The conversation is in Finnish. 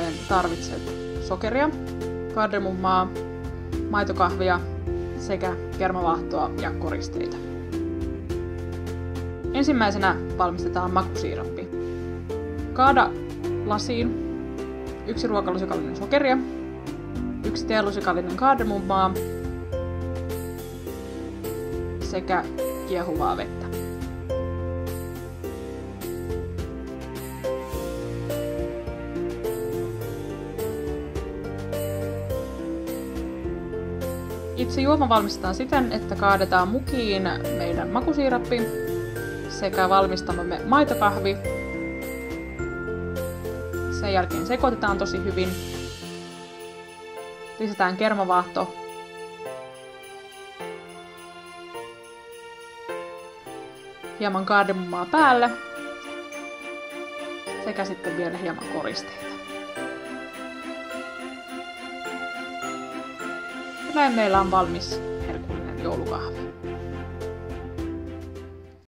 valmistamiseen tarvitset sokeria, kardemummaa, maitokahvia sekä kermavaahtoa ja koristeita. Ensimmäisenä valmistetaan makusiirappi. Kaada lasiin yksi ruokalusikallinen sokeria, yksi teelusikallinen kardemummaa sekä kiehuvaa vettä. Itse juoma valmistetaan siten, että kaadetaan mukiin meidän makusiirappi sekä valmistamamme maitokahvi. Sen jälkeen sekoitetaan tosi hyvin. Lisätään kermavaahto. Hieman kardemummaa päälle. Sekä sitten vielä hieman koristeita. Näin meillä on valmis herkullinen joulukahvi.